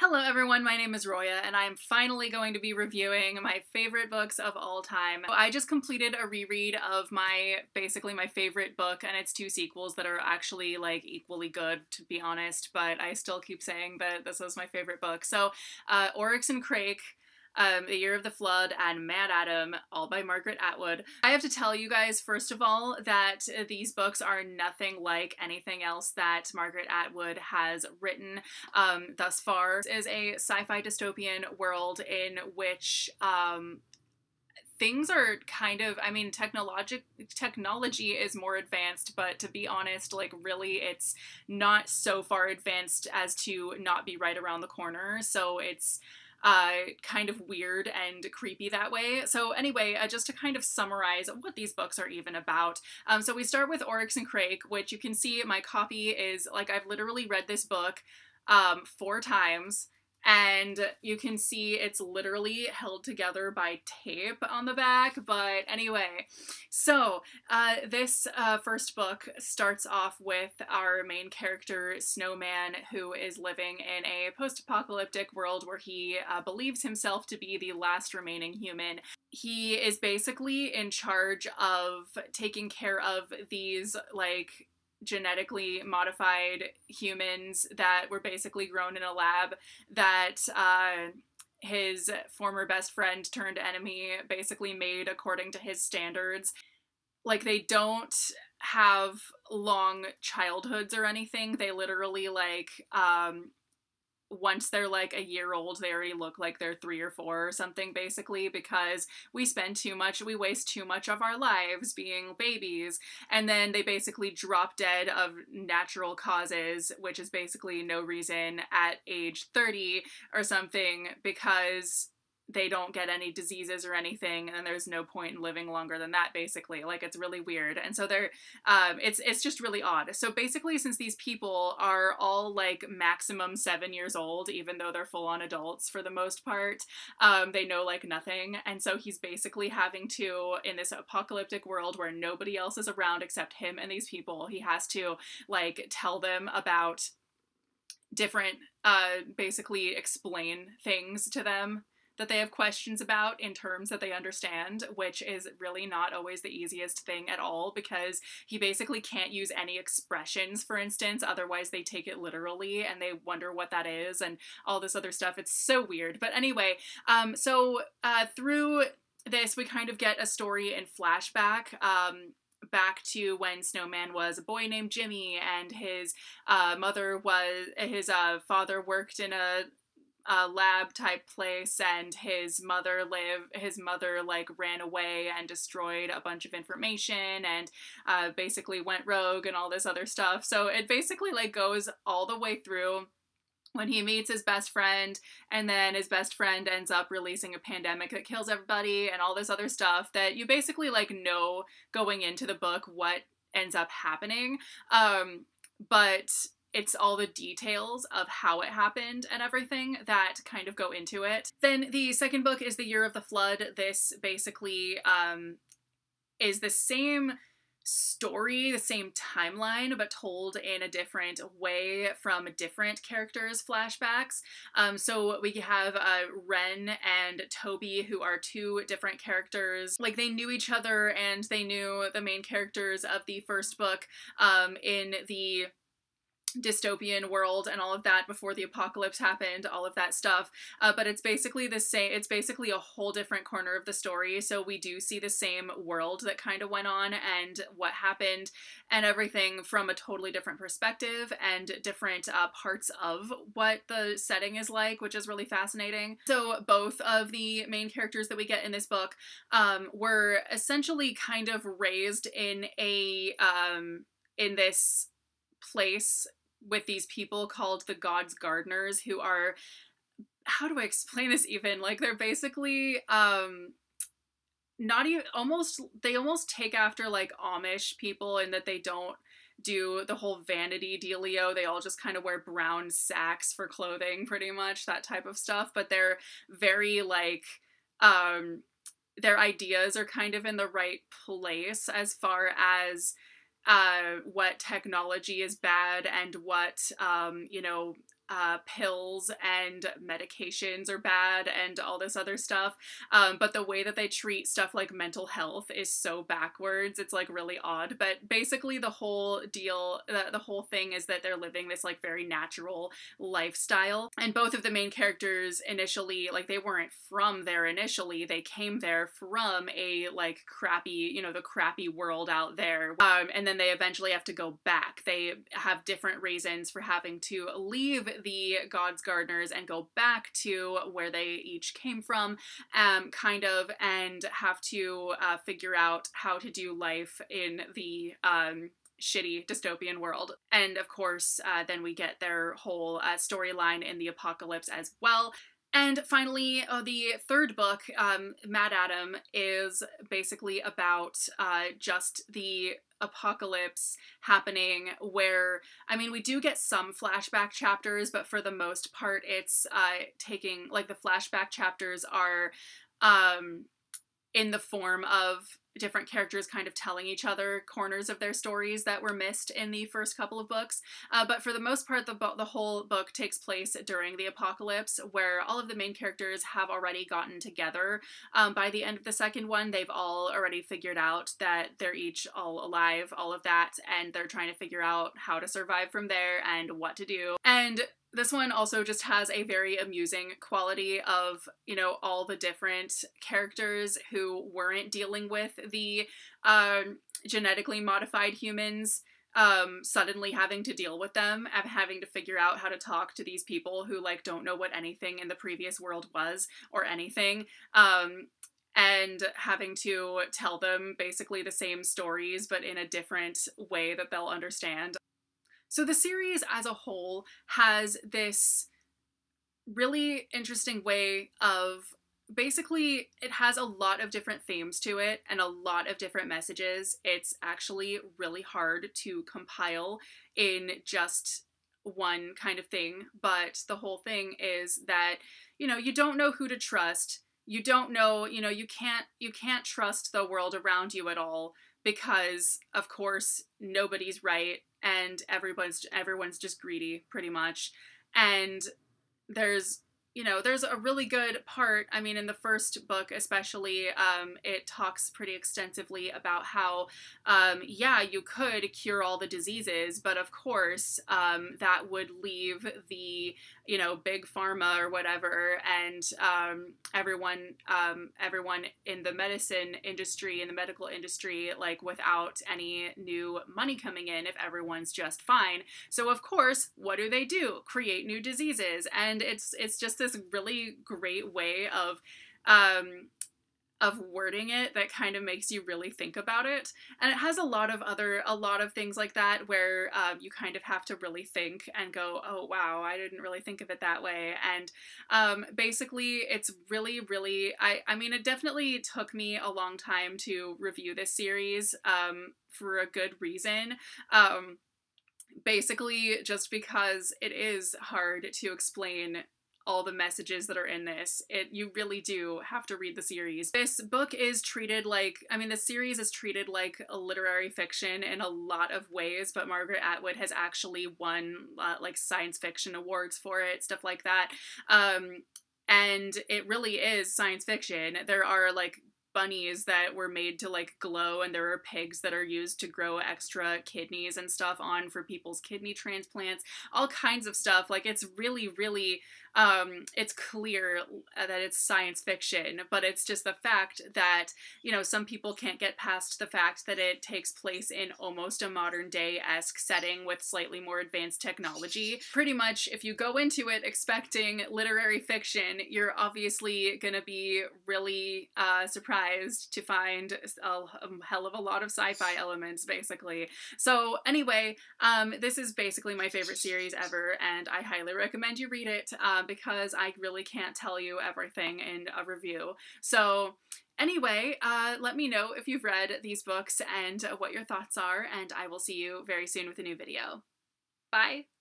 Hello everyone, my name is Roya, and I'm finally going to be reviewing my favorite books of all time. I just completed a reread of my, basically my favorite book, and it's two sequels that are actually like equally good, to be honest, but I still keep saying that this is my favorite book. So, uh, Oryx and Crake um, The Year of the Flood, and MaddAddam, all by Margaret Atwood. I have to tell you guys, first of all, that these books are nothing like anything else that Margaret Atwood has written um, thus far. This is a sci-fi dystopian world in which um, things are kind of i mean technologic technology is more advanced but to be honest like really it's not so far advanced as to not be right around the corner so it's uh, kind of weird and creepy that way. So anyway, uh, just to kind of summarize what these books are even about. Um, so we start with Oryx and Crake, which you can see my copy is like I've literally read this book um, four times and you can see it's literally held together by tape on the back but anyway. So uh, this uh, first book starts off with our main character snowman who is living in a post-apocalyptic world where he uh, believes himself to be the last remaining human. He is basically in charge of taking care of these like genetically modified humans that were basically grown in a lab that uh, his former best friend turned enemy basically made according to his standards. Like, they don't have long childhoods or anything. They literally, like, um, once they're like a year old, they already look like they're three or four or something, basically, because we spend too much, we waste too much of our lives being babies. And then they basically drop dead of natural causes, which is basically no reason at age 30 or something, because they don't get any diseases or anything and there's no point in living longer than that basically. Like it's really weird. And so they're um it's it's just really odd. So basically since these people are all like maximum seven years old even though they're full-on adults for the most part um they know like nothing. And so he's basically having to in this apocalyptic world where nobody else is around except him and these people he has to like tell them about different uh basically explain things to them that they have questions about in terms that they understand, which is really not always the easiest thing at all because he basically can't use any expressions, for instance, otherwise they take it literally and they wonder what that is and all this other stuff. It's so weird. But anyway, um, so uh, through this, we kind of get a story in flashback. Um, back to when Snowman was a boy named Jimmy, and his uh, mother was his uh, father worked in a uh, lab type place and his mother live his mother like ran away and destroyed a bunch of information and uh, basically went rogue and all this other stuff. So it basically like goes all the way through when he meets his best friend and then his best friend ends up releasing a pandemic that kills everybody and all this other stuff that you basically like know going into the book what ends up happening. Um but it's all the details of how it happened and everything that kind of go into it. Then the second book is The Year of the Flood. This basically um, is the same story, the same timeline, but told in a different way from different characters' flashbacks. Um, so we have uh, Wren and Toby, who are two different characters. Like they knew each other and they knew the main characters of the first book um, in the dystopian world and all of that before the apocalypse happened all of that stuff. Uh, but it's basically the same it's basically a whole different corner of the story. So we do see the same world that kind of went on and what happened and everything from a totally different perspective and different uh, parts of what the setting is like which is really fascinating. So both of the main characters that we get in this book um, were essentially kind of raised in a um, in this place with these people called the God's Gardeners who are how do I explain this even? Like they're basically um not even almost they almost take after like Amish people in that they don't do the whole vanity dealio. They all just kind of wear brown sacks for clothing, pretty much, that type of stuff. But they're very like um their ideas are kind of in the right place as far as uh, what technology is bad and what um, you know uh, pills and medications are bad and all this other stuff. Um, but the way that they treat stuff like mental health is so backwards. It's like really odd. But basically, the whole deal, the, the whole thing is that they're living this like very natural lifestyle. And both of the main characters initially, like, they weren't from there initially. They came there from a like crappy, you know, the crappy world out there. Um, and then they eventually have to go back. They have different reasons for having to leave the God's Gardeners and go back to where they each came from, um, kind of, and have to uh, figure out how to do life in the um, shitty dystopian world. And of course, uh, then we get their whole uh, storyline in the apocalypse as well. And finally, uh, the third book, um, MaddAddam, is basically about uh, just the apocalypse happening where i mean we do get some flashback chapters but for the most part it's uh taking like the flashback chapters are um in the form of different characters kind of telling each other corners of their stories that were missed in the first couple of books. Uh, but for the most part, the, bo- the whole book takes place during the apocalypse, where all of the main characters have already gotten together. Um, by the end of the second one, they've all already figured out that they're each all alive, all of that, and they're trying to figure out how to survive from there and what to do. And this one also just has a very amusing quality of, you know, all the different characters who weren't dealing with the um, genetically modified humans um suddenly having to deal with them and having to figure out how to talk to these people who like don't know what anything in the previous world was or anything um and having to tell them basically the same stories but in a different way that they'll understand so the series as a whole has this really interesting way of basically it has a lot of different themes to it and a lot of different messages. It's actually really hard to compile in just one kind of thing, but the whole thing is that you know, you don't know who to trust. You don't know, you know, you can't you can't trust the world around you at all because of course nobody's right and everyone's everyone's just greedy pretty much. And there's you know, there's a really good part. I mean, in the first book, especially, um, it talks pretty extensively about how, um, yeah, you could cure all the diseases, but of course, um, that would leave the, you know, big pharma or whatever, and um, everyone, um, everyone in the medicine industry, in the medical industry, like without any new money coming in if everyone's just fine. So of course, what do they do? Create new diseases, and it's it's just this this really great way of um, of wording it that kind of makes you really think about it. And it has a lot of other a lot of things like that where um, you kind of have to really think and go oh wow i didn't really think of it that way. And um, basically it's really really i i mean it definitely took me a long time to review this series um, for a good reason. Um, basically just because it is hard to explain all the messages that are in this. It you really do have to read the series. This book is treated like I mean the series is treated like a literary fiction in a lot of ways, but Margaret Atwood has actually won uh, like science fiction awards for it, stuff like that. Um and it really is science fiction. There are like bunnies that were made to like glow and there are pigs that are used to grow extra kidneys and stuff on for people's kidney transplants all kinds of stuff like it's really really um, it's clear that it's science fiction, but it's just the fact that, you know, some people can't get past the fact that it takes place in almost a modern day esque setting with slightly more advanced technology. Pretty much, if you go into it expecting literary fiction, you're obviously gonna be really uh, surprised to find a, a hell of a lot of sci fi elements, basically. So, anyway, um, this is basically my favorite series ever, and I highly recommend you read it. Uh, uh, because I really can't tell you everything in a review. So, anyway, uh, let me know if you've read these books and what your thoughts are, and I will see you very soon with a new video. Bye!